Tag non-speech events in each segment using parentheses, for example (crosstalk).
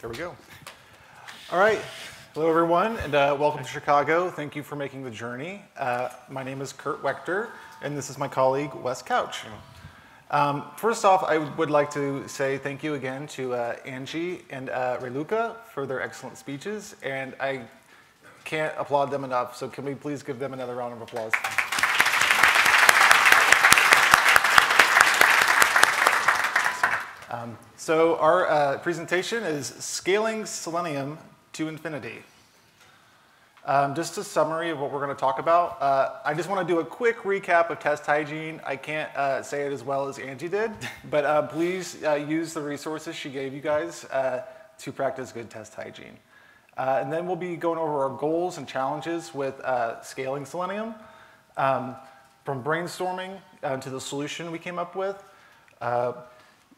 There we go. All right. Hello, everyone, and uh, welcome to Chicago. Thank you for making the journey. Uh, my name is Kurt Waechter, and this is my colleague, Wes Couch. Um, first off, I would like to say thank you again to uh, Angie and uh, Raluca for their excellent speeches, and I can't applaud them enough, so can we please give them another round of applause? Um, so our uh, presentation is Scaling Selenium to Infinity. Um, just a summary of what we're going to talk about. Uh, I just want to do a quick recap of test hygiene. I can't uh, say it as well as Angie did, (laughs) but uh, please uh, use the resources she gave you guys uh, to practice good test hygiene. Uh, and then we'll be going over our goals and challenges with scaling Selenium, um, from brainstorming to the solution we came up with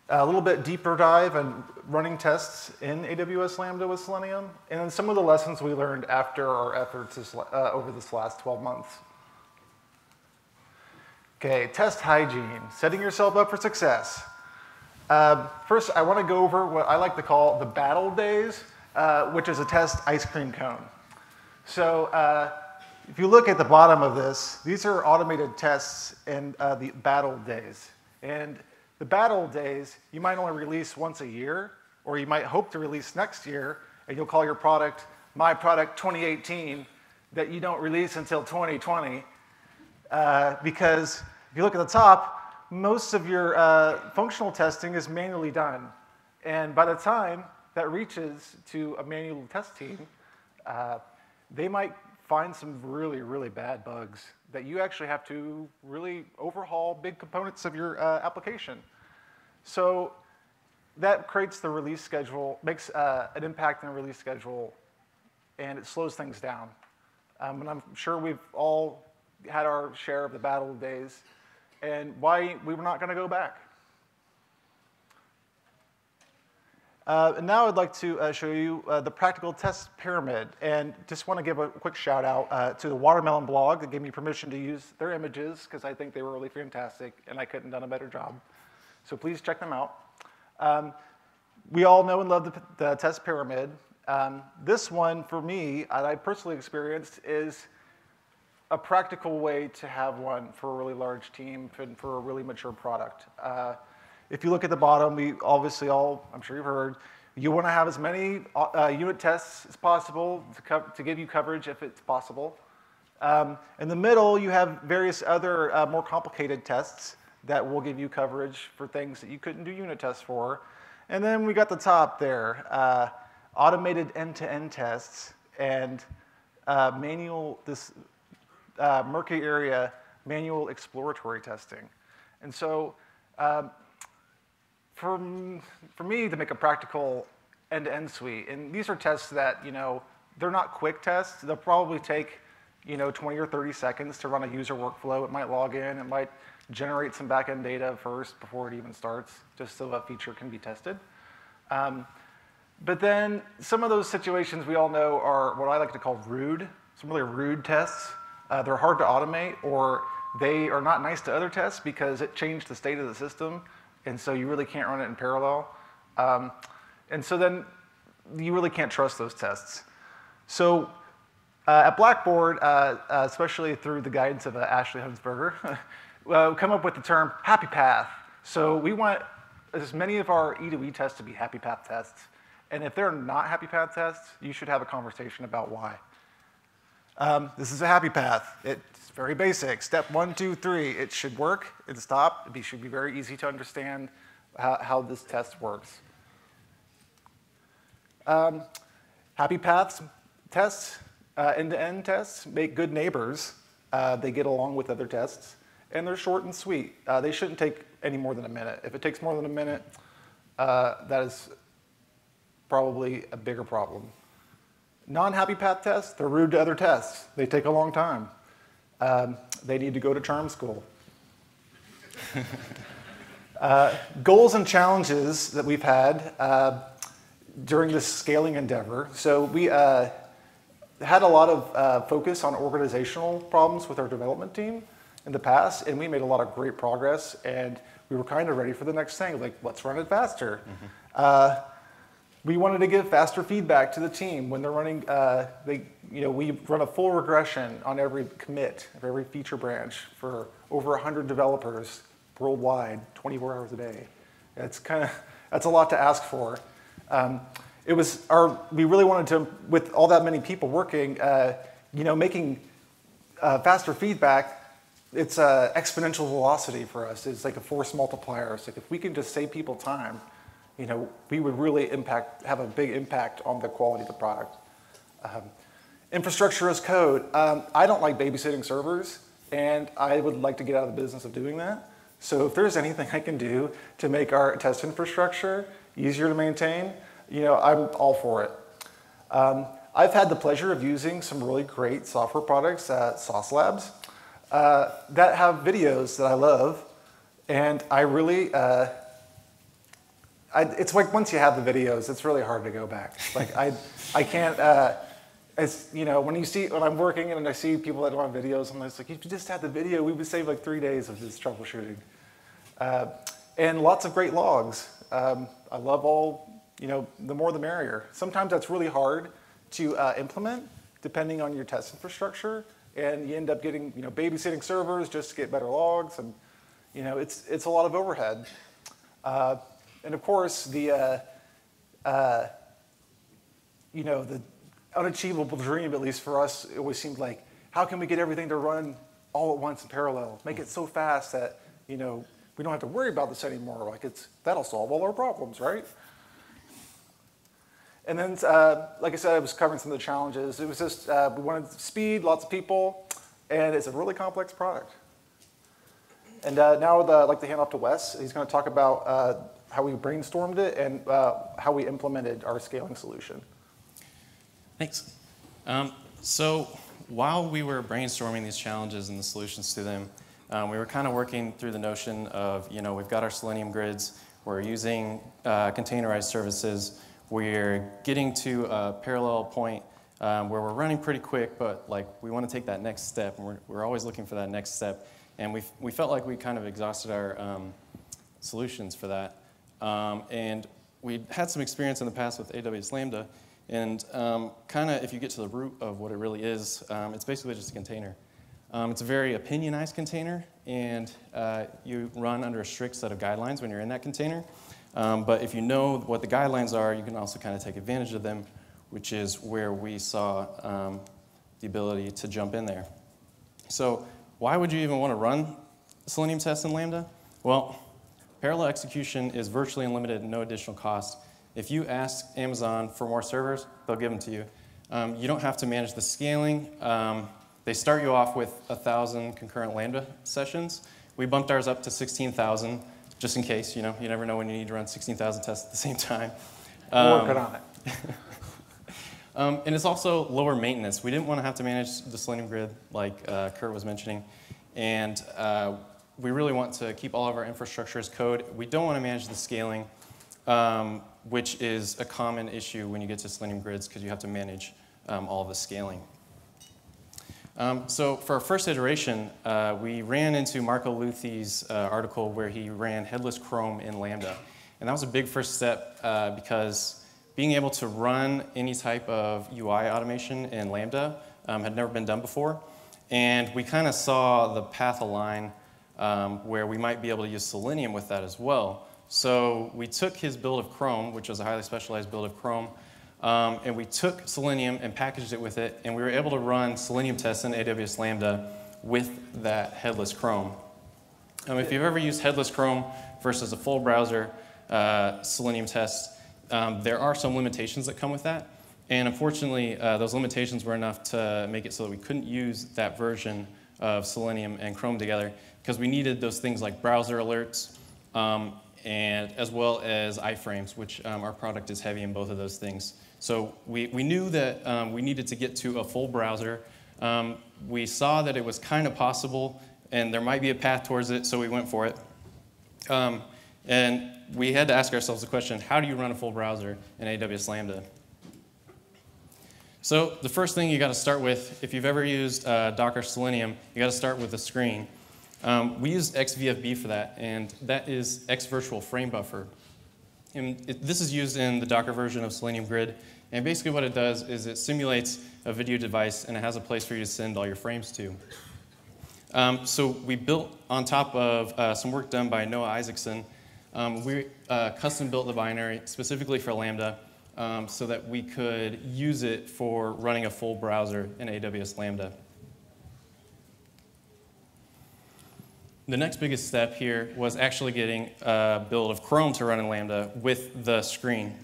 a little bit deeper dive on running tests in AWS Lambda with Selenium, and then some of the lessons we learned after our efforts this, uh, over this last 12 months. Okay, test hygiene, setting yourself up for success. Uh, first, I want to go over what I like to call the battle days, uh, which is a test ice cream cone. So uh, if you look at the bottom of this, these are automated tests in uh, the battle days. And the battle days, you might only release once a year, or you might hope to release next year, and you'll call your product My Product 2018 that you don't release until 2020. Uh, because if you look at the top, most of your uh, functional testing is manually done. And by the time that reaches to a manual test team, uh, they might find some really, really bad bugs that you actually have to really overhaul big components of your uh, application. So that creates the release schedule, makes uh, an impact in the release schedule, and it slows things down. Um, and I'm sure we've all had our share of the battle days, and why we were not going to go back. Uh, and now I'd like to uh, show you uh, the practical test pyramid. And just want to give a quick shout out uh, to the Watirmelon blog that gave me permission to use their images because I think they were really fantastic and I couldn't have done a better job. So please check them out. Um, we all know and love the, the test pyramid. Um, this one, for me, I personally experienced, is a practical way to have one for a really large team and for a really mature product. Uh, if you look at the bottom, we obviously all, I'm sure you've heard, you want to have as many uh, unit tests as possible to, to, give you coverage if it's possible. Um, in the middle, you have various other uh, more complicated tests that will give you coverage for things that you couldn't do unit tests for. And then we got the top there, uh, automated end-to-end tests and uh, manual, this uh, murky area, manual exploratory testing. And so um, for, for me to make a practical end-to-end suite, and these are tests that, you know, they're not quick tests. They'll probably take, you know, 20 or 30 seconds to run a user workflow. It might log in, it might generate some backend data first before it even starts, just so a feature can be tested. Um, but then some of those situations we all know are what I like to call rude, some really rude tests. Uh, they're hard to automate or they are not nice to other tests because it changed the state of the system and so you really can't run it in parallel. Um, and so then you really can't trust those tests. So uh, at Blackboard, uh, uh especially through the guidance of uh, Ashley Hunsberger, (laughs) uh, come up with the term happy path. So we want as many of our E2E tests to be happy path tests. And if they're not happy path tests, you should have a conversation about why. Um, this is a happy path. It's very basic. Step one, two, three. It should work and stop. It should be very easy to understand how, how this test works. Um, happy paths tests, uh, end-to-end tests, make good neighbors. Uh, they get along with other tests and they're short and sweet. Uh, they shouldn't take any more than a minute. If it takes more than a minute, uh, that is probably a bigger problem. Non-happy path tests, they're rude to other tests. They take a long time. Um, they need to go to charm school. (laughs) uh, goals and challenges that we've had uh, during this scaling endeavor. So we uh, had a lot of uh, focus on organizational problems with our development team in the past, and we made a lot of great progress, and we were kind of ready for the next thing, like let's run it faster. Mm-hmm. Uh, we wanted to give faster feedback to the team when they're running. Uh, they, you know, we run a full regression on every commit of every feature branch for over 100 developers worldwide, 24 hours a day. It's kind of that's a lot to ask for. Um, it was our we really wanted to with all that many people working, uh, you know, making uh, faster feedback. It's uh, exponential velocity for us. It's like a force multiplier. It's like if we can just save people time you know, we would really impact, have a big impact on the quality of the product. Um, infrastructure as code. Um, I don't like babysitting servers, and I would like to get out of the business of doing that. So if there's anything I can do to make our test infrastructure easier to maintain, you know, I'm all for it. Um, I've had the pleasure of using some really great software products at Sauce Labs uh, that have videos that I love, and I really uh, I, it's like once you have the videos, it's really hard to go back. Like I, I can't. Uh, it's you know when you see when I'm working and I see people that have videos, I'm just like, if you just had the video, we would save like three days of this troubleshooting. Uh, and lots of great logs. Um, I love all. You know, the more the merrier. Sometimes that's really hard to uh, implement, depending on your test infrastructure, and you end up getting you know babysitting servers just to get better logs, and you know it's it's a lot of overhead. And of course, the, uh, uh, you know, the unachievable dream, at least for us, it always seemed like, how can we get everything to run all at once in parallel? Make it so fast that, you know, we don't have to worry about this anymore. Like it's, that'll solve all our problems, right? And then, uh, like I said, I was covering some of the challenges. It was just, uh, we wanted speed, lots of people, and it's a really complex product. And uh, now I'd like to hand off to Wes. He's going to talk about uh, how we brainstormed it and uh, how we implemented our scaling solution. Thanks. Um, so while we were brainstorming these challenges and the solutions to them, um, we were kind of working through the notion of, you know, we've got our Selenium grids, we're using uh, containerized services, we're getting to a parallel point um, where we're running pretty quick, but like we want to take that next step, and we're, we're always looking for that next step. And we we felt like we kind of exhausted our um, solutions for that. Um, and we had some experience in the past with AWS Lambda. And um, kind of, if you get to the root of what it really is, um, it's basically just a container. Um, it's a very opinionized container, and uh, you run under a strict set of guidelines when you're in that container. Um, but if you know what the guidelines are, you can also kind of take advantage of them, which is where we saw um, the ability to jump in there. So, why would you even want to run Selenium tests in Lambda? Well, Parallel execution is virtually unlimited no additional cost. If you ask Amazon for more servers, they'll give them to you. Um, you don't have to manage the scaling. Um, they start you off with 1,000 concurrent Lambda sessions. We bumped ours up to 16,000, just in case. You know, you never know when you need to run 16,000 tests at the same time. Um, working on it. (laughs) um, and it's also lower maintenance. We didn't want to have to manage the Selenium grid, like uh, Kurt was mentioning. And uh, we really want to keep all of our infrastructure as code. We don't want to manage the scaling, um, which is a common issue when you get to Selenium grids because you have to manage um, all the scaling. Um, so for our first iteration, uh, we ran into Marco Lüthy's uh, article where he ran headless Chrome in Lambda. And that was a big first step uh, because being able to run any type of UI automation in Lambda um, had never been done before. And we kind of saw the path align um, where we might be able to use Selenium with that as well. So we took his build of Chrome, which was a highly specialized build of Chrome, um, and we took Selenium and packaged it with it, and we were able to run Selenium tests in AWS Lambda with that headless Chrome. Um, if you've ever used headless Chrome versus a full browser uh, Selenium test, um, there are some limitations that come with that. And unfortunately, uh, those limitations were enough to make it so that we couldn't use that version of Selenium and Chrome together because we needed those things like browser alerts um, and as well as iframes, which um, our product is heavy in both of those things. So we, we knew that um, we needed to get to a full browser. Um, we saw that it was kind of possible and there might be a path towards it, so we went for it. Um, and we had to ask ourselves the question, how do you run a full browser in AWS Lambda? So the first thing you got to start with, if you've ever used uh, Docker Selenium, you got to start with a screen. Um, we use XVFB for that, and that is X Virtual Frame Buffer. And it, this is used in the Docker version of Selenium Grid. And basically what it does is it simulates a video device and it has a place for you to send all your frames to. Um, so we built on top of uh, some work done by Noah Isaacson, um, we uh, custom built the binary specifically for Lambda um, so that we could use it for running a full browser in AWS Lambda. The next biggest step here was actually getting a build of Chrome to run in Lambda with the screen.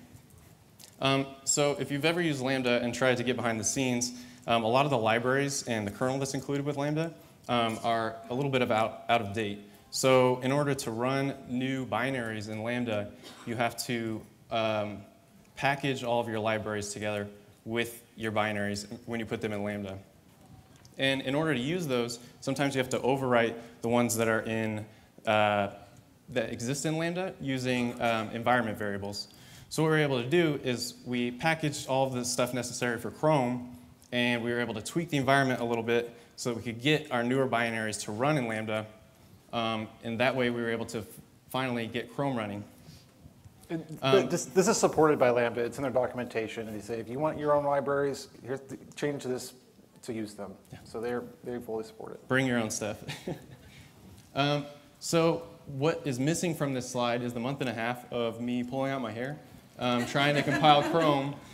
Um, so if you've ever used Lambda and tried to get behind the scenes, um, a lot of the libraries and the kernel that's included with Lambda um, are a little bit of out, out of date. So in order to run new binaries in Lambda, you have to um, package all of your libraries together with your binaries when you put them in Lambda. And in order to use those, sometimes you have to overwrite the ones that are in, uh, that exist in Lambda using um, environment variables. So what we were able to do is we packaged all of the stuff necessary for Chrome, and we were able to tweak the environment a little bit so that we could get our newer binaries to run in Lambda. Um, and that way we were able to finally get Chrome running. Um, this, this, is supported by Lambda. It's in their documentation, and they say if you want your own libraries, here's the, change to this to use them. Yeah. So they're they fully support it. Bring your own stuff. (laughs) um, so what is missing from this slide is the month and a half of me pulling out my hair, um, trying to compile (laughs) Chrome. (laughs)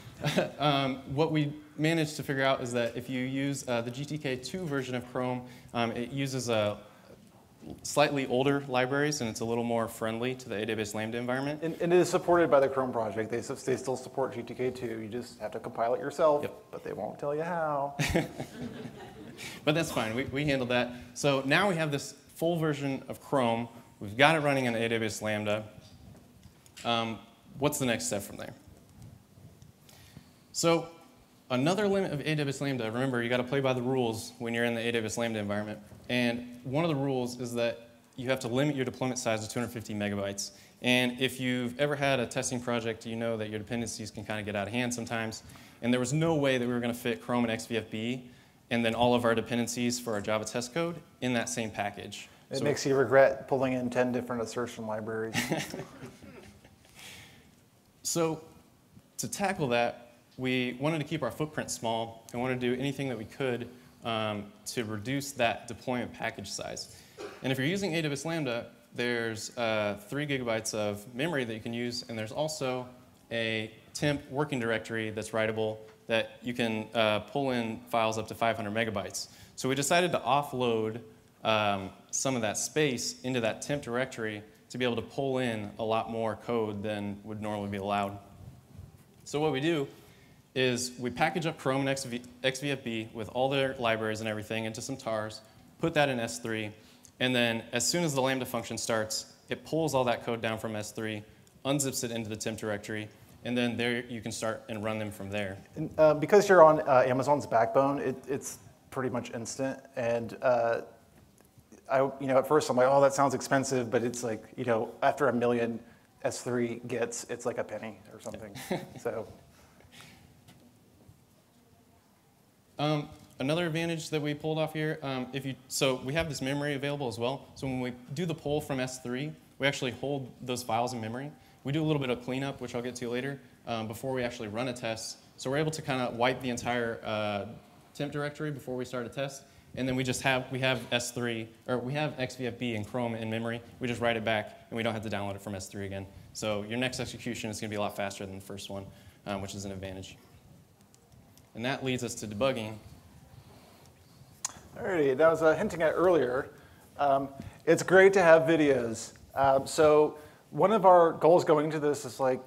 Um, what we managed to figure out is that if you use uh, the GTK2 version of Chrome, um, it uses a slightly older libraries, and it's a little more friendly to the AWS Lambda environment. And, and it is supported by the Chrome project. They, they still support GTK2. You just have to compile it yourself, yep. but they won't tell you how. (laughs) (laughs) but that's fine. We, we handled that. So now we have this full version of Chrome. We've got it running on AWS Lambda. Um, what's the next step from there? So another limit of AWS Lambda, remember, you got to play by the rules when you're in the AWS Lambda environment. And one of the rules is that you have to limit your deployment size to 250 megabytes. And if you've ever had a testing project, you know that your dependencies can kind of get out of hand sometimes. And there was no way that we were going to fit Chrome and XVFB and then all of our dependencies for our Java test code in that same package. It so, makes you regret pulling in 10 different assertion libraries. (laughs) so to tackle that, we wanted to keep our footprint small and wanted to do anything that we could um, to reduce that deployment package size. And if you're using AWS Lambda, there's uh, three gigabytes of memory that you can use, and there's also a temp working directory that's writable that you can uh, pull in files up to 500 megabytes. So we decided to offload um, some of that space into that temp directory to be able to pull in a lot more code than would normally be allowed. So what we do is we package up Chrome and XV, XVFB with all their libraries and everything into some tars, put that in S3, and then as soon as the Lambda function starts, it pulls all that code down from S3, unzips it into the temp directory, and then there you can start and run them from there. And, uh, because you're on uh, Amazon's backbone, it, it's pretty much instant. And uh, I, you know, at first I'm like, oh, that sounds expensive, but it's like, you know, after a million S3 gets, it's like a penny or something. (laughs) so Um, another advantage that we pulled off here, um, if you, so we have this memory available as well. So when we do the pull from S3, we actually hold those files in memory. We do a little bit of cleanup, which I'll get to later, um, before we actually run a test. So we're able to kind of wipe the entire uh, temp directory before we start a test. And then we just have, we have S3, or we have XVFB and Chrome in memory. We just write it back, and we don't have to download it from S3 again. So your next execution is going to be a lot faster than the first one, um, which is an advantage. And that leads us to debugging. Alrighty, that was uh, hinting at earlier. Um, it's great to have videos. Um, so one of our goals going into this is like,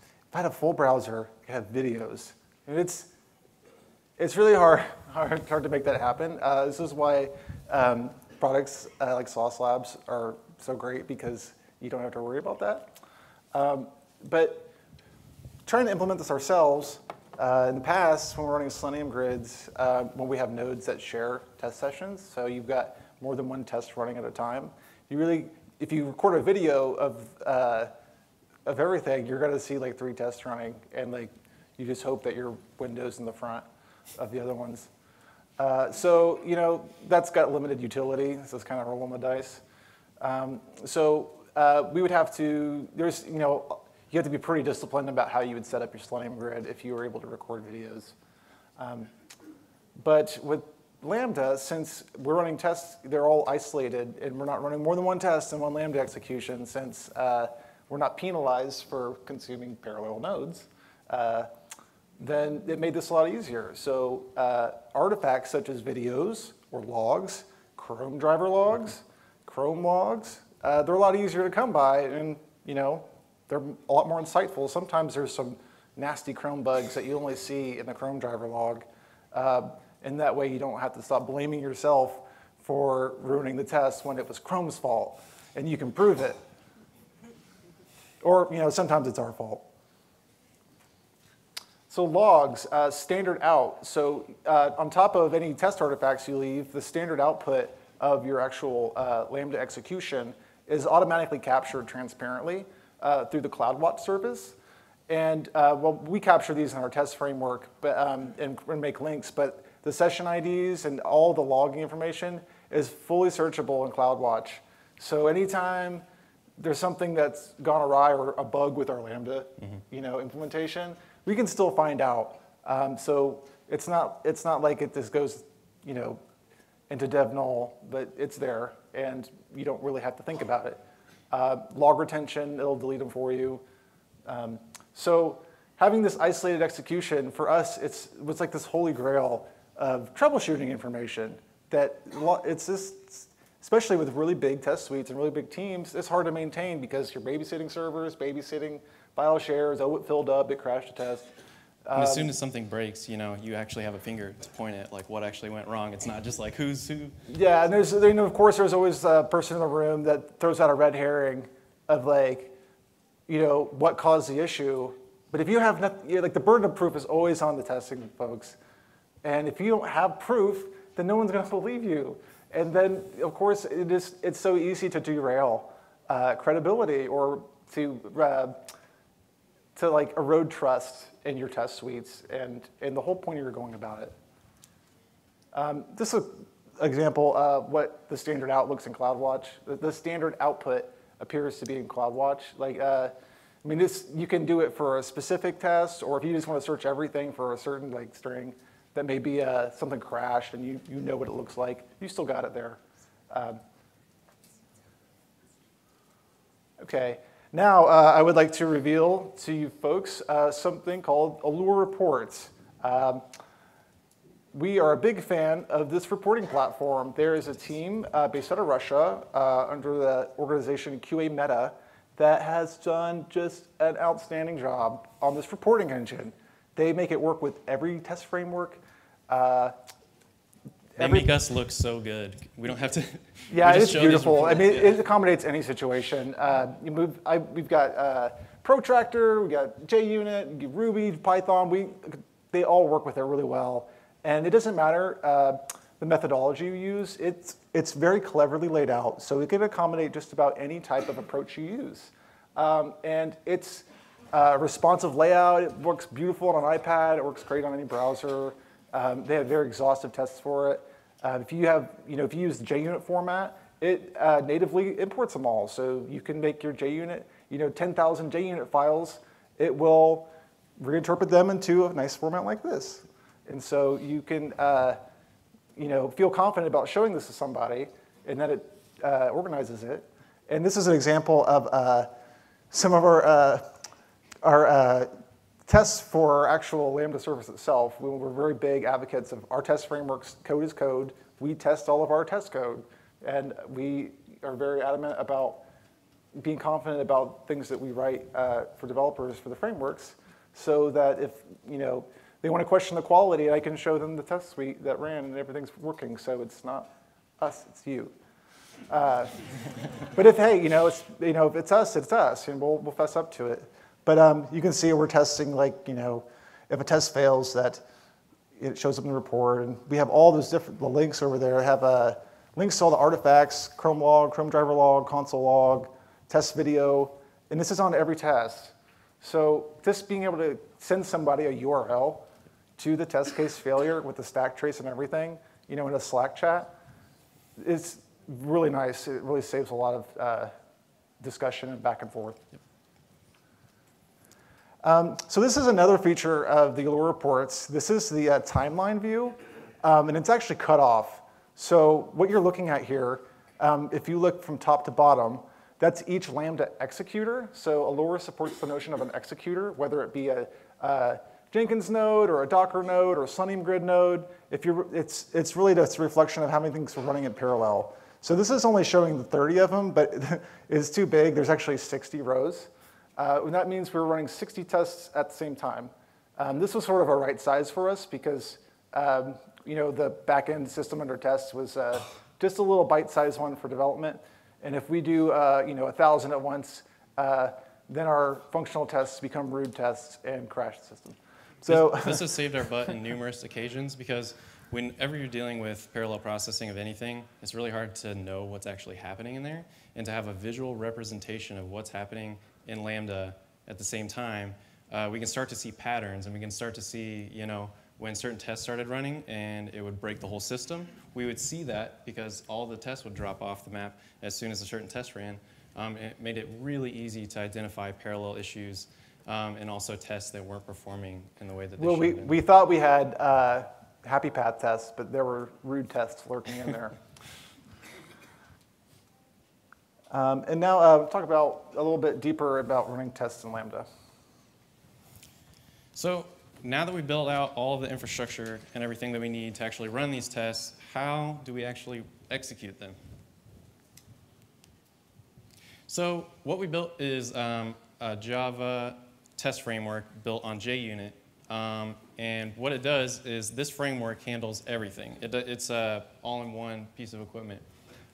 if I had a full browser, I could have videos. And it's, it's really hard, (laughs) hard, hard to make that happen. Uh, this is why um, products uh, like Sauce Labs are so great because you don't have to worry about that. Um, but trying to implement this ourselves, uh, in the past, when we're running Selenium grids, uh, when we have nodes that share test sessions, so you've got more than one test running at a time, you really, if you record a video of, uh, of everything, you're gonna see like three tests running, and like you just hope that your window's in the front of the other ones. Uh, so, you know, that's got limited utility, so it's kind of rolling the dice. Um, so uh, we would have to, there's, you know, you have to be pretty disciplined about how you would set up your Selenium grid if you were able to record videos. Um, but with Lambda, since we're running tests, they're all isolated, and we're not running more than one test in one Lambda execution since uh, we're not penalized for consuming parallel nodes, uh, then it made this a lot easier. So uh, artifacts such as videos or logs, Chrome driver logs, Chrome logs, uh, they're a lot easier to come by, and you know they're a lot more insightful. Sometimes there's some nasty Chrome bugs that you only see in the Chrome driver log. Uh, and that way you don't have to stop blaming yourself for ruining the test when it was Chrome's fault, and you can prove it. Or, you know, sometimes it's our fault. So logs, uh, standard out. So uh, on top of any test artifacts you leave, the standard output of your actual uh, Lambda execution is automatically captured transparently uh, through the CloudWatch service. And uh, well, we capture these in our test framework but, um, and, and make links, but the session IDs and all the logging information is fully searchable in CloudWatch. So anytime there's something that's gone awry or a bug with our Lambda mm-hmm. you know, implementation, we can still find out. Um, so it's not, it's not like it just goes you know, into dev null, but it's there, and you don't really have to think about it. Uh, log retention, it'll delete them for you. Um, so having this isolated execution, for us, it's, it's like this holy grail of troubleshooting information that it's just, especially with really big test suites and really big teams, it's hard to maintain because you're babysitting servers, babysitting file shares, oh, it filled up, it crashed a test. And as soon as something breaks, you know, you actually have a finger to point at like what actually went wrong. It's not just like who's who. Yeah, and there's, you know, of course, there's always a person in the room that throws out a red herring of like, you know, what caused the issue. But if you have nothing, like the burden of proof is always on the testing folks. And if you don't have proof, then no one's going to believe you. And then, of course, it is, it's so easy to derail uh, credibility or to, uh, to like erode trust in your test suites and, and the whole point of your going about it. Um, this is an example of what the standard out looks in CloudWatch. The, the standard output appears to be in CloudWatch. Like, uh, I mean, this, you can do it for a specific test, or if you just want to search everything for a certain like string, that maybe uh, something crashed and you, you know what it looks like, you still got it there. Um, okay, now uh, I would like to reveal to you folks uh, something called Allure Reports. Um, we are a big fan of this reporting platform. There is a team uh, based out of Russia uh, under the organization Qameta that has done just an outstanding job on this reporting engine. They make it work with every test framework. They every, make us look so good. We don't have to. (laughs) Yeah, it's beautiful. I mean, yeah. it accommodates any situation. Uh, you move. I, we've got uh, Protractor, we got JUnit, Ruby, Python. We they all work with it really well, and it doesn't matter uh, the methodology you use. It's it's very cleverly laid out, so it can accommodate just about any type of approach you use, um, and it's uh, responsive layout, it works beautiful on an iPad, it works great on any browser. Um, they have very exhaustive tests for it. Uh, if you have, you know, if you use the JUnit format, it uh, natively imports them all. So you can make your JUnit, you know, 10,000 JUnit files. It will reinterpret them into a nice format like this. And so you can, uh, you know, feel confident about showing this to somebody and that it uh, organizes it. And this is an example of uh, some of our uh, our tests for actual Lambda service itself, we we're very big advocates of our test frameworks, code is code. We test all of our test code. And we are very adamant about being confident about things that we write uh, for developers for the frameworks so that if, you know, they want to question the quality, I can show them the test suite that ran and everything's working. So it's not us, it's you. Uh, (laughs) but if, hey, you know, it's, you know, if it's us, it's us, and we'll, we'll fess up to it. But um, you can see we're testing like, you know, if a test fails that it shows up in the report. And we have all those different, the links over there have uh, links to all the artifacts, Chrome log, Chrome driver log, console log, test video. And this is on every test. So just being able to send somebody a URL to the test case failure with the stack trace and everything, you know, in a Slack chat, is really nice. It really saves a lot of uh, discussion and back and forth. Yep. Um, so this is another feature of the Allure reports. This is the uh, timeline view, um, and it's actually cut off. So what you're looking at here, um, if you look from top to bottom, that's each Lambda executor. So Allure supports the notion of an executor, whether it be a, a Jenkins node or a Docker node or a Selenium Grid node. If you're, it's, it's really just a reflection of how many things are running in parallel. So this is only showing the 30 of them, but (laughs) it's too big. There's actually 60 rows. Uh, and that means we were running 60 tests at the same time. Um, this was sort of a right size for us because um, you know, the backend system under test was uh, just a little bite-sized one for development. And if we do uh, you know, 1,000 at once, uh, then our functional tests become rude tests and crash the system. So this, (laughs) this has saved our butt in numerous occasions because whenever you're dealing with parallel processing of anything, it's really hard to know what's actually happening in there and to have a visual representation of what's happening in Lambda at the same time, uh, we can start to see patterns and we can start to see, you know, when certain tests started running and it would break the whole system, we would see that because all the tests would drop off the map as soon as a certain test ran. Um, it made it really easy to identify parallel issues um, and also tests that weren't performing in the way that they well, should we, we thought we had uh, happy path tests, but there were rude tests lurking in there. (laughs) Um, and now uh, talk about a little bit deeper about running tests in Lambda. So now that we built out all of the infrastructure and everything that we need to actually run these tests, how do we actually execute them? So what we built is um, a Java test framework built on JUnit. Um, and what it does is this framework handles everything. It, it's an all-in-one piece of equipment.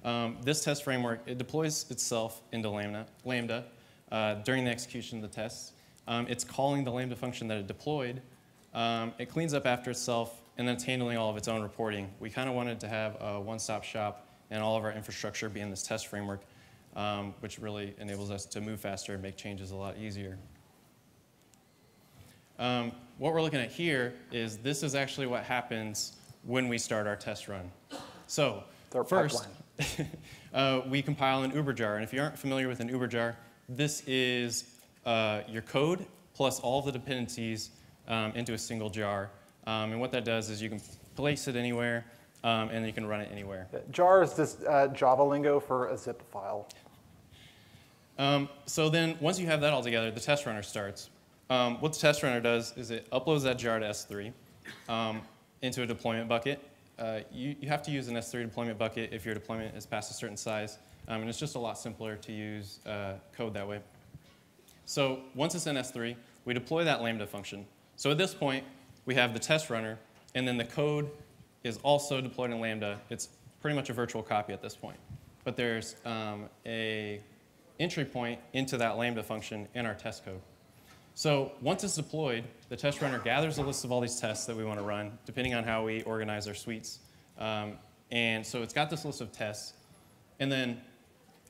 Um, this test framework, it deploys itself into Lambda, Lambda uh, during the execution of the tests. Um, it's calling the Lambda function that it deployed. Um, it cleans up after itself, and then it's handling all of its own reporting. We kind of wanted to have a one-stop shop and all of our infrastructure be in this test framework, um, which really enables us to move faster and make changes a lot easier. Um, what we're looking at here is this is actually what happens when we start our test run. So first, (laughs) uh, we compile an uberjar. And if you aren't familiar with an uberjar, this is uh, your code plus all the dependencies um, into a single jar. Um, and what that does is you can place it anywhere, um, and you can run it anywhere. Jar is this uh, Java lingo for a zip file. Um, so then once you have that all together, the test runner starts. Um, what the test runner does is it uploads that jar to S3 um, into a deployment bucket. Uh, you, you, have to use an S3 deployment bucket if your deployment is past a certain size, um, and it's just a lot simpler to use uh, code that way. So once it's in S3, we deploy that Lambda function. So at this point, we have the test runner, and then the code is also deployed in Lambda. It's pretty much a virtual copy at this point. But there's um, a entry point into that Lambda function in our test code. So once it's deployed, the test runner gathers a list of all these tests that we want to run, depending on how we organize our suites. Um, and so it's got this list of tests. And then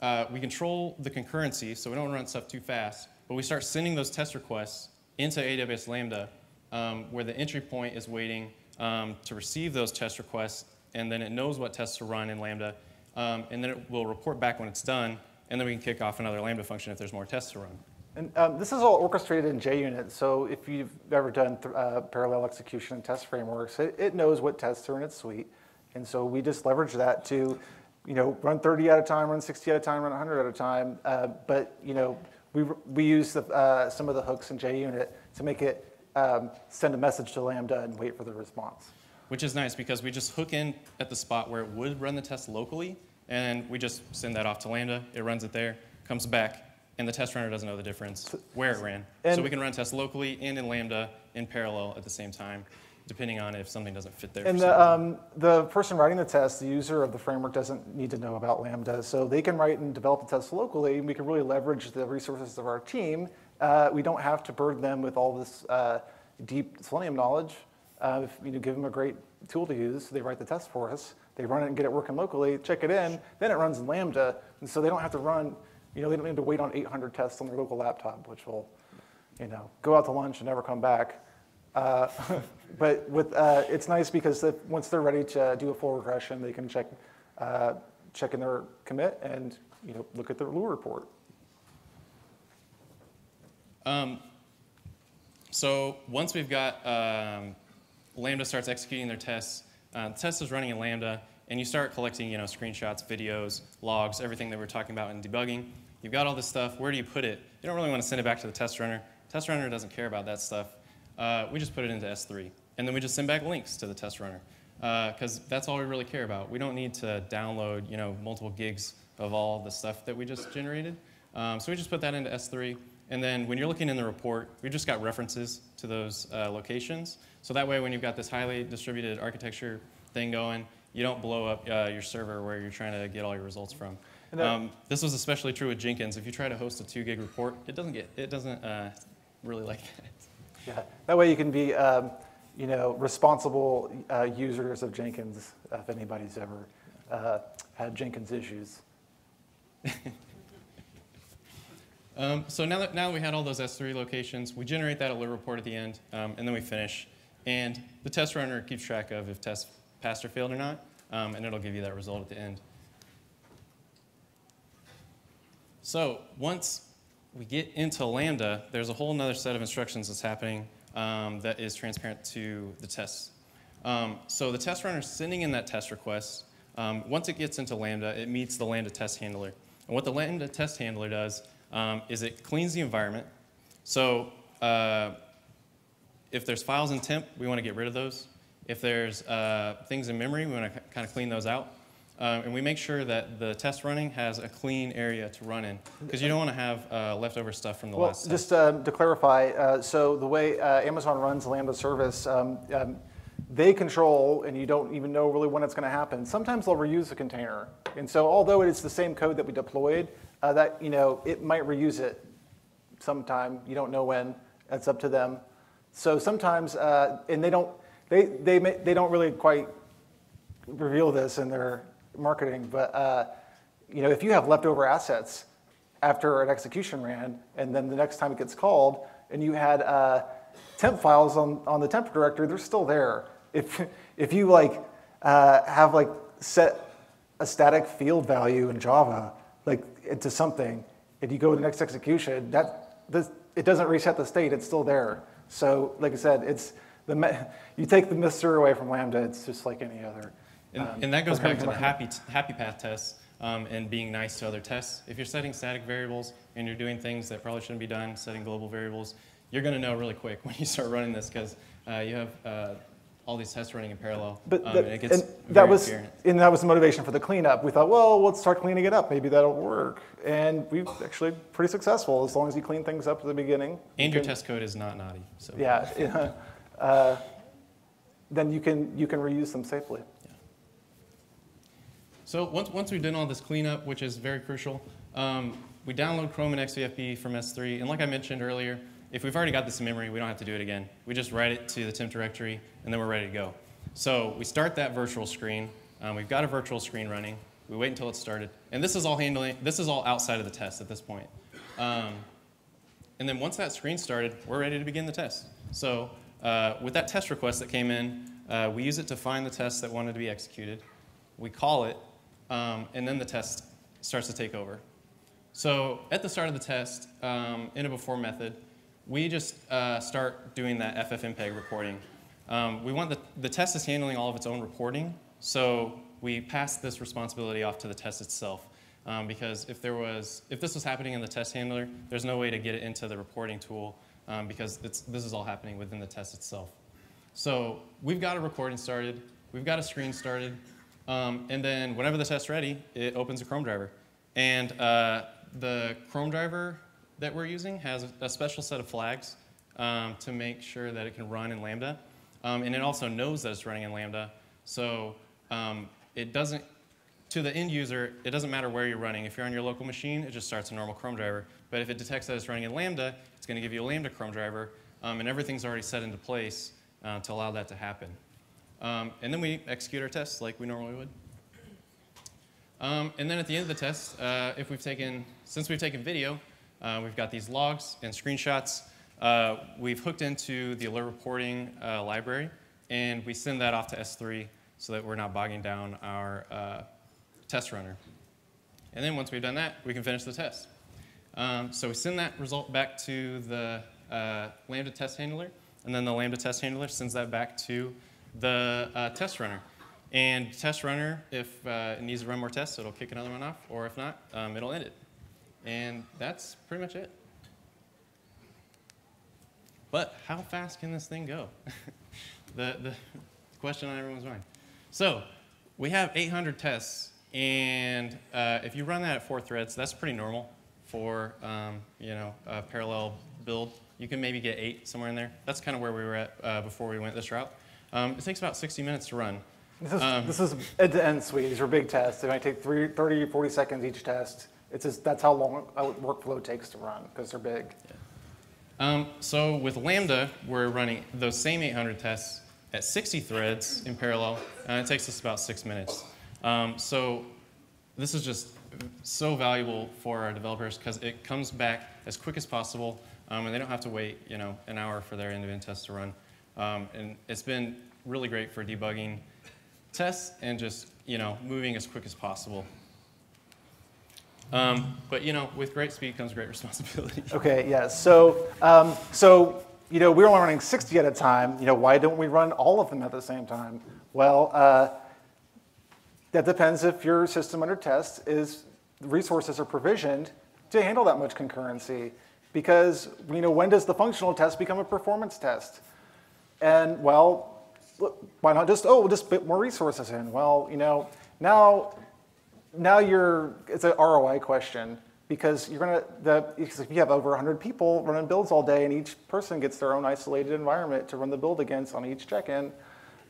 uh, we control the concurrency, so we don't run stuff too fast. But we start sending those test requests into AWS Lambda, um, where the entry point is waiting um, to receive those test requests, and then it knows what tests to run in Lambda, um, and then it will report back when it's done, and then we can kick off another Lambda function if there's more tests to run. And um, this is all orchestrated in JUnit. So if you've ever done uh, parallel execution and test frameworks, it, it, knows what tests are in its suite. And so we just leverage that to, you know, run 30 at a time, run 60 at a time, run 100 at a time. Uh, but, you know, we, we use the, uh, some of the hooks in JUnit to make it um, send a message to Lambda and wait for the response. Which is nice because we just hook in at the spot where it would run the test locally, and we just send that off to Lambda. It runs it there, comes back, and the test runner doesn't know the difference where it ran. And so we can run tests locally and in Lambda in parallel at the same time, depending on if something doesn't fit there. And the, um, the person writing the test, the user of the framework, doesn't need to know about Lambda. So they can write and develop the test locally, and we can really leverage the resources of our team. Uh, we don't have to burden them with all this uh, deep Selenium knowledge. Uh, if you know, give them a great tool to use, they write the test for us. They run it and get it working locally, check it in, then it runs in Lambda. And so they don't have to run you know, they don't need to wait on 800 tests on their local laptop, which will, you know, go out to lunch and never come back. Uh, (laughs) but with, uh, it's nice because if, once they're ready to do a full regression, they can check, uh, check in their commit and you know, look at their Allure report. Um, so once we've got um, Lambda starts executing their tests, uh, the test is running in Lambda, and you start collecting, you know, screenshots, videos, logs, everything that we're talking about in debugging. You've got all this stuff. Where do you put it? You don't really want to send it back to the test runner. Test runner doesn't care about that stuff. Uh, we just put it into S3, and then we just send back links to the test runner because uh, that's all we really care about. We don't need to download, you know, multiple gigs of all the stuff that we just generated. Um, so we just put that into S3. And then when you're looking in the report, we just got references to those uh, locations. So that way, when you've got this highly distributed architecture thing going, you don't blow up uh, your server where you're trying to get all your results from. Um, this was especially true with Jenkins. If you try to host a two gig report, it doesn't get it doesn't uh, really like that. Yeah, that way you can be, um, you know, responsible uh, users of Jenkins if anybody's ever uh, had Jenkins issues. (laughs) um, so now that, now that we had all those S3 locations, we generate that Allure report at the end, um, and then we finish. And the test runner keeps track of if tests passed or failed or not, um, and it'll give you that result at the end. So once we get into Lambda, there's a whole other set of instructions that's happening um, that is transparent to the tests. Um, so the test runner is sending in that test request. Um, once it gets into Lambda, it meets the Lambda test handler. And what the Lambda test handler does um, is it cleans the environment. So uh, if there's files in temp, we want to get rid of those. If there's uh, things in memory, we want to kind of clean those out. Um, and we make sure that the test running has a clean area to run in because you don't want to have uh, leftover stuff from the well, last just uh, to clarify, uh, so the way uh, Amazon runs Lambda service, um, um, they control, and you don't even know really when it's going to happen. Sometimes they'll reuse the container, and so although it is the same code that we deployed, uh, that you know it might reuse it sometime. You don't know when. That's up to them. So sometimes, uh, and they don't, they they may, they don't really quite reveal this in their marketing, but uh, you know, if you have leftover assets after an execution ran, and then the next time it gets called, and you had uh, temp files on, on the temp directory, they're still there. If, if you like uh, have like set a static field value in Java like into something, and you go to the next execution, that this, it doesn't reset the state; it's still there. So, like I said, it's the you take the mister away from Lambda, it's just like any other. And, um, and that goes back to the happy, happy path tests um, and being nice to other tests. If you're setting static variables and you're doing things that probably shouldn't be done, setting global variables, you're going to know really quick (laughs) when you start running this because uh, you have uh, all these tests running in parallel. But um, that, and, and that was and that was the motivation for the cleanup. We thought, well, let's start cleaning it up. Maybe that'll work. And we've actually pretty successful as long as you clean things up at the beginning. And you your can, test code is not naughty. So yeah, (laughs) uh, then you can you can reuse them safely. So once, once we've done all this cleanup, which is very crucial, um, we download Chrome and XVFB from S3. And like I mentioned earlier, if we've already got this in memory, we don't have to do it again. We just write it to the temp directory, and then we're ready to go. So we start that virtual screen. Um, we've got a virtual screen running. We wait until it's started. And this is all handling, this is all outside of the test at this point. Um, and then once that screen started, we're ready to begin the test. So uh, with that test request that came in, uh, we use it to find the test that wanted to be executed. We call it, um, and then the test starts to take over. So at the start of the test, um, in a before method, we just uh, start doing that FFmpeg reporting. Um, we want the, the test is handling all of its own reporting, so we pass this responsibility off to the test itself. Um, because if there was, if this was happening in the test handler, there's no way to get it into the reporting tool um, because this is all happening within the test itself. So we've got a recording started, we've got a screen started, um, and then whenever the test's ready, it opens a Chrome driver. And uh, the Chrome driver that we're using has a, special set of flags um, to make sure that it can run in Lambda. Um, and it also knows that it's running in Lambda. So um, it doesn't, to the end user, it doesn't matter where you're running. If you're on your local machine, it just starts a normal Chrome driver. But if it detects that it's running in Lambda, it's going to give you a Lambda Chrome driver. Um, and everything's already set into place uh, to allow that to happen. Um, and then we execute our tests like we normally would. Um, and then at the end of the test, uh, if we've taken, since we've taken video, uh, we've got these logs and screenshots. Uh, we've hooked into the Allure reporting uh, library, and we send that off to S3 so that we're not bogging down our uh, test runner. And then once we've done that, we can finish the test. Um, so we send that result back to the uh, Lambda test handler, and then the Lambda test handler sends that back to the uh, test runner. And test runner, if uh, it needs to run more tests, it'll kick another one off, or if not, um, it'll end it. And that's pretty much it. But how fast can this thing go? (laughs) the, the question on everyone's mind. So we have 800 tests, and uh, if you run that at four threads, that's pretty normal for um, you know a parallel build. You can maybe get eight somewhere in there. That's kind of where we were at uh, before we went this route. Um, it takes about 60 minutes to run. This is, Um, this is end-to-end suite. These are big tests. They might take three, 30, 40 seconds each test. It's just, that's how long a workflow takes to run because they're big. Um, so with Lambda, we're running those same 800 tests at 60 threads in parallel, and it takes us about six minutes. Um, so this is just so valuable for our developers because it comes back as quick as possible, um, and they don't have to wait, you know, an hour for their end-to-end test to run. Um, and it's been really great for debugging tests and just, you know, moving as quick as possible. Um, but you know, with great speed comes great (laughs) responsibility. Okay, yeah. So, um, so you know, we were only running 60 at a time. You know, why don't we run all of them at the same time? Well, uh, that depends if your system under test is resources are provisioned to handle that much concurrency. Because you know, when does the functional test become a performance test? And well, why not just oh, we'll just put more resources in? Well, you know, now now you're it's an ROI question because you're gonna the if you have over 100 people running builds all day and each person gets their own isolated environment to run the build against on each check-in,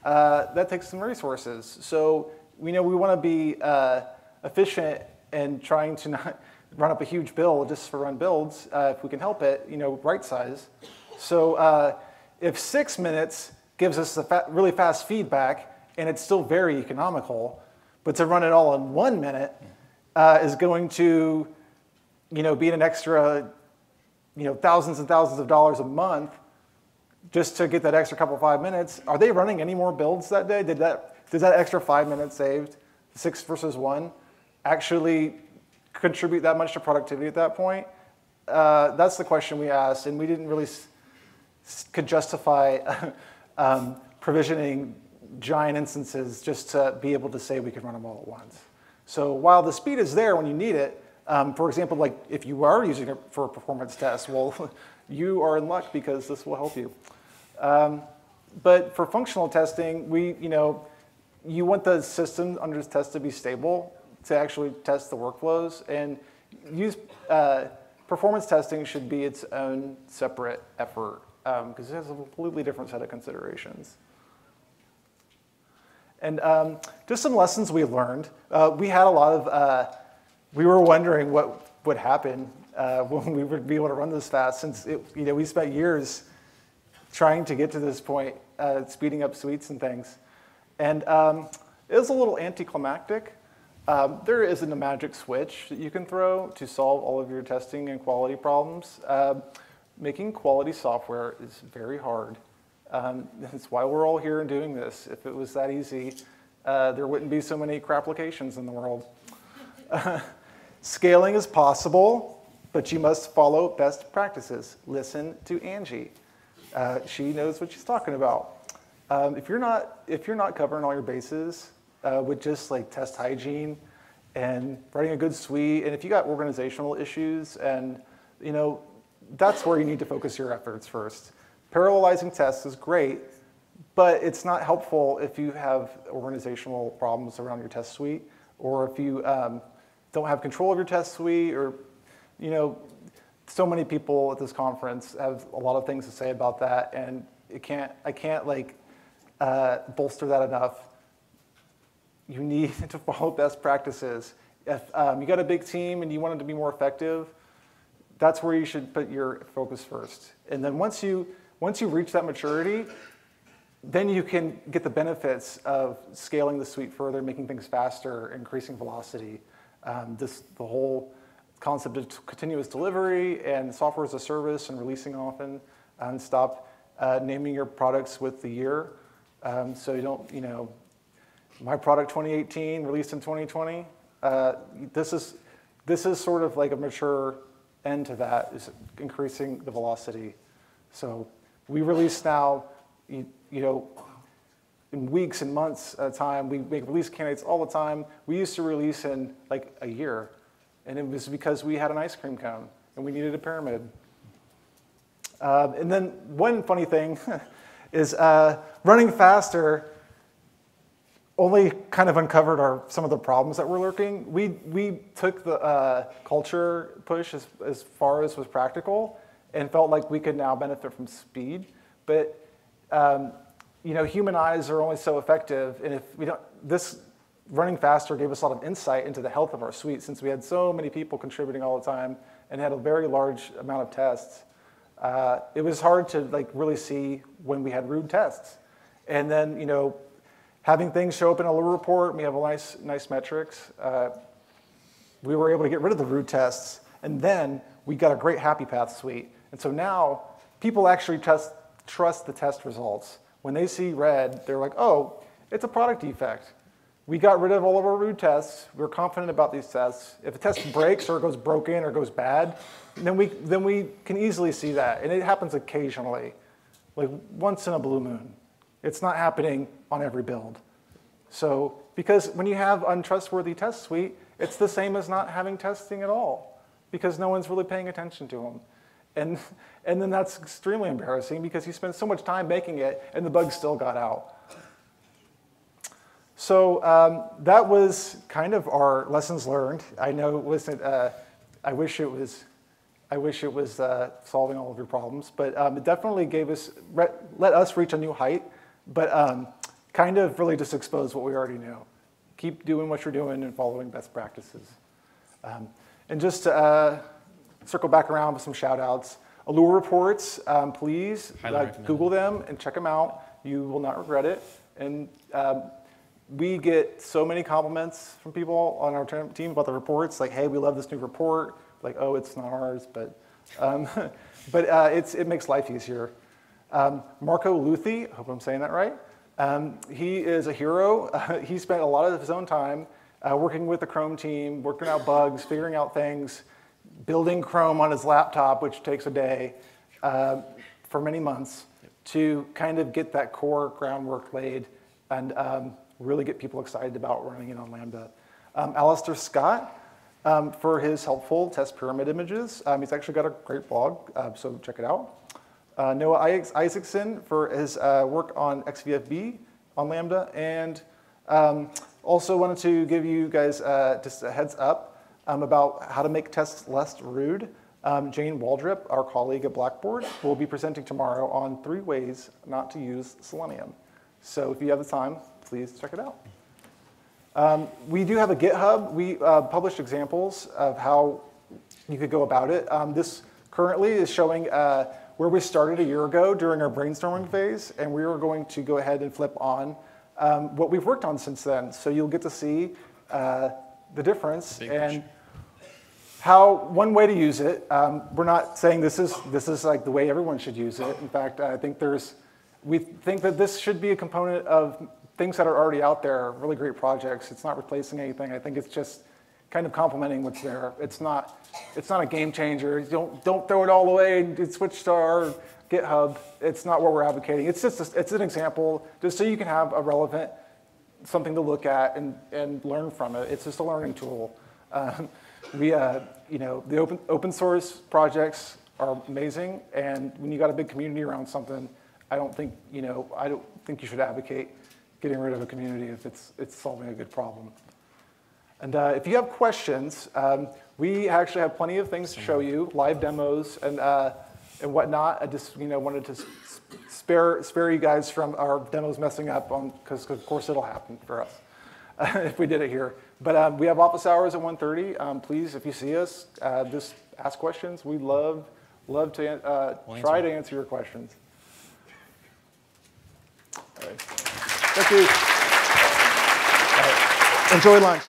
uh, that takes some resources. So we know we want to be uh, efficient and trying to not (laughs) run up a huge bill just for run builds uh, if we can help it. You know, right size. So uh, if six minutes gives us fa- really fast feedback and it's still very economical, but to run it all in one minute uh, is going to, you know, be an extra, you know, thousands and thousands of dollars a month just to get that extra couple five minutes. Are they running any more builds that day? Did that, did that extra five minutes saved, six versus one, actually contribute that much to productivity at that point? Uh, that's the question we asked, and we didn't really could justify (laughs) um, provisioning giant instances just to be able to say we can run them all at once. So while the speed is there when you need it, um, for example, like if you are using it for a performance test, well, (laughs) you are in luck because this will help you. Um, but for functional testing, we, you know, you want the system under test to be stable to actually test the workflows and use uh, performance testing should be its own separate effort because it has a completely different set of considerations. And um, just some lessons we learned. Uh, we had a lot of, uh, we were wondering what would happen uh, when we would be able to run this fast since it, you know, we spent years trying to get to this point, uh, speeding up suites and things. And um, it was a little anticlimactic. Um, there isn't a magic switch that you can throw to solve all of your testing and quality problems. Uh, making quality software is very hard. Um, that's why we're all here and doing this. If it was that easy, uh, there wouldn't be so many crap applications in the world. (laughs) scaling is possible, but you must follow best practices. Listen to Angie. Uh, she knows what she's talking about. Um, if you're not if you're not covering all your bases uh, with just like test hygiene and writing a good suite, and if you got organizational issues, and you know that's where you need to focus your efforts first. Parallelizing tests is great, but it's not helpful if you have organizational problems around your test suite, or if you um, don't have control of your test suite, or you know, so many people at this conference have a lot of things to say about that, and it can't, I can't like uh, bolster that enough. You need (laughs) to follow best practices. If um, you got a big team and you want it to be more effective, that's where you should put your focus first. And then once you once you reach that maturity, then you can get the benefits of scaling the suite further, making things faster, increasing velocity. Um, this the whole concept of continuous delivery and software as a service and releasing often, and stop uh, naming your products with the year. Um, so you don't, you know, my product 2018 released in 2020. Uh, this is this is sort of like a mature end to that is increasing the velocity. So we release now, you, you know, in weeks and months at a time. We make release candidates all the time. We used to release in like a year, and it was because we had an ice cream cone and we needed a pyramid. Uh, and then one funny thing (laughs) is uh, running faster only kind of uncovered our, some of the problems that were lurking. We, we took the uh, culture push as, as far as was practical and felt like we could now benefit from speed. But um, you know, human eyes are only so effective, and if we don't, this running faster gave us a lot of insight into the health of our suite since we had so many people contributing all the time and had a very large amount of tests. Uh, it was hard to like really see when we had rude tests. And then, you know, having things show up in a little report, we have a nice, nice metrics. Uh, we were able to get rid of the root tests, and then we got a great happy path suite. And so now people actually test, trust the test results. When they see red, they're like, oh, it's a product defect. We got rid of all of our root tests. We're confident about these tests. If a test breaks or it goes broken or goes bad, then we, then we can easily see that. And it happens occasionally, like once in a blue moon. It's not happening on every build. So, because when you have untrustworthy test suite, it's the same as not having testing at all, because no one's really paying attention to them. And, (laughs) and then that's extremely embarrassing because you spend so much time making it and the bug still got out. So um, that was kind of our lessons learned. I know it wasn't, uh, I wish it was, I wish it was uh, solving all of your problems, but um, it definitely gave us, let us reach a new height, but um, kind of really just expose what we already knew. Keep doing what you're doing and following best practices. Um, and just to uh, circle back around with some shout outs, Allure reports, um, please uh, Google them and check them out. You will not regret it. And um, we get so many compliments from people on our team about the reports, like, hey, we love this new report. Like, oh, it's not ours, but, um, (laughs) but uh, it's, it makes life easier. Um, Marco Lüthy, I hope I'm saying that right. Um, he is a hero. Uh, (laughs) he spent a lot of his own time uh, working with the Chrome team, working out bugs, figuring out things, building Chrome on his laptop, which takes a day, uh, for many months, to kind of get that core groundwork laid and um, really get people excited about running it on Lambda. Um, Alister Scott, um, for his helpful test pyramid images. Um, he's actually got a great blog, uh, so check it out. Uh, Noah Isaacson for his uh, work on XVFB on Lambda. And um, also wanted to give you guys uh, just a heads up um, about how to make tests less rude. Um, Jane Waldrip, our colleague at Blackboard, will be presenting tomorrow on three ways not to use Selenium. So if you have the time, please check it out. Um, we do have a GitHub. We uh, published examples of how you could go about it. Um, this currently is showing uh, where we started a year ago during our brainstorming phase, and we are going to go ahead and flip on um, what we've worked on since then. So you'll get to see uh, the difference Big and how one way to use it. Um, we're not saying this is this is like the way everyone should use it. In fact, I think there's we think that this should be a component of things that are already out there, really great projects. It's not replacing anything. I think it's just kind of complementing what's there. It's not, it's not a game changer. Don't, don't throw it all away and switch to our GitHub. It's not what we're advocating. It's just a, it's an example, just so you can have a relevant something to look at and, and learn from it. It's just a learning tool. Um, we, uh, you know, the open, open source projects are amazing, and when you got a big community around something, I don't think, you know, I don't think you should advocate getting rid of a community if it's, it's solving a good problem. And uh, if you have questions, um, we actually have plenty of things to show you, live demos and, uh, and whatnot. I just you know, wanted to spare, spare you guys from our demos messing up, because of course it'll happen for us (laughs) if we did it here. But um, we have office hours at 1.30. Um, please, if you see us, uh, just ask questions. We love, love to uh, we'll try to answer your questions. Thank you. Enjoy lunch.